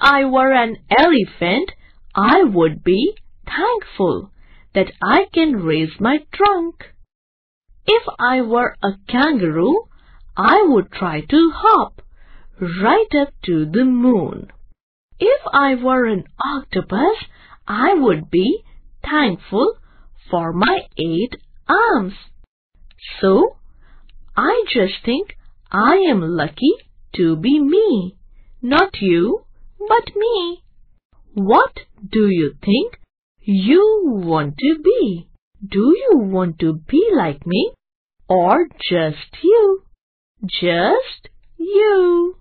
I were an elephant, I would be thankful that I can raise my trunk. If I were a kangaroo, I would try to hop right up to the moon. If I were an octopus, I would be thankful for my eight arms. So, I just think I am lucky to be me. Not you, but me. What do you think you want to be? Do you want to be like me? Or just you? Just you.